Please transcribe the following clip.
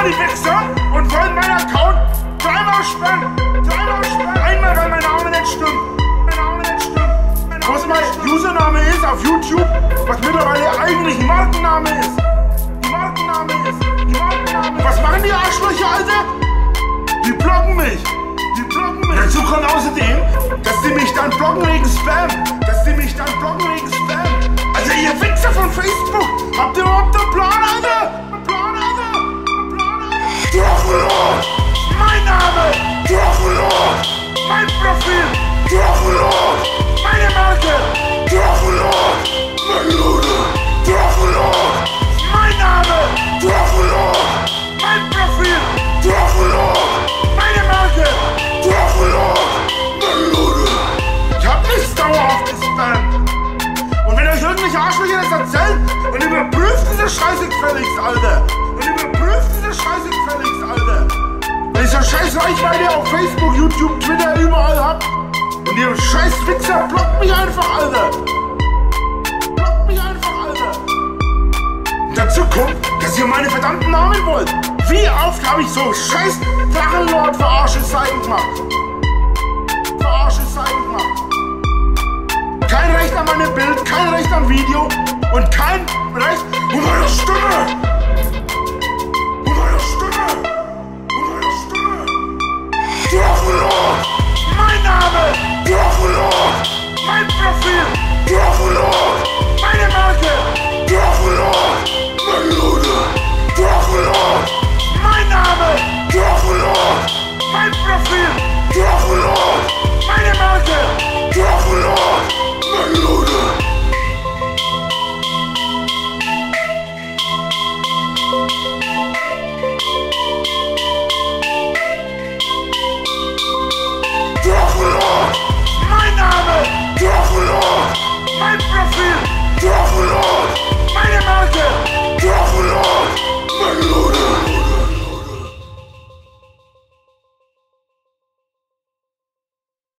mal die Wichser und wollen meinen Account dreimal sperren. Dreimal sperren. Einmal, weil mein Name nicht stimmt. Mein Name nicht stimmt. Was mein Username ist auf YouTube, was mittlerweile eigentlich Markenname ist. Markenname ist. Markenname. Was machen die Arschlöcher, Alter? Die blocken mich. Die blocken mich. Dazu kommt außerdem, dass sie mich dann blocken wegen Spam. Dass sie mich dann blocken wegen Spam. Also ihr Wichser von Facebook, habt ihr überhaupt einen Plan, Alter? Irgendwelche Arschlöcher das erzählen, dann überprüft diese Scheiße gefälligst, Alter! Und überprüft diese Scheiße gefälligst, Alter! Wenn ich so scheiß Reichweite auf Facebook, YouTube, Twitter, überall hab, und ihr scheiß Wichser blockt mich einfach, Alter! Blockt mich einfach, Alter! Und dazu kommt, dass ihr meine verdammten Namen wollt! Wie oft habe ich so scheiß Drachenlord verarsche Seiten gemacht? Kein Recht am Video und kein Recht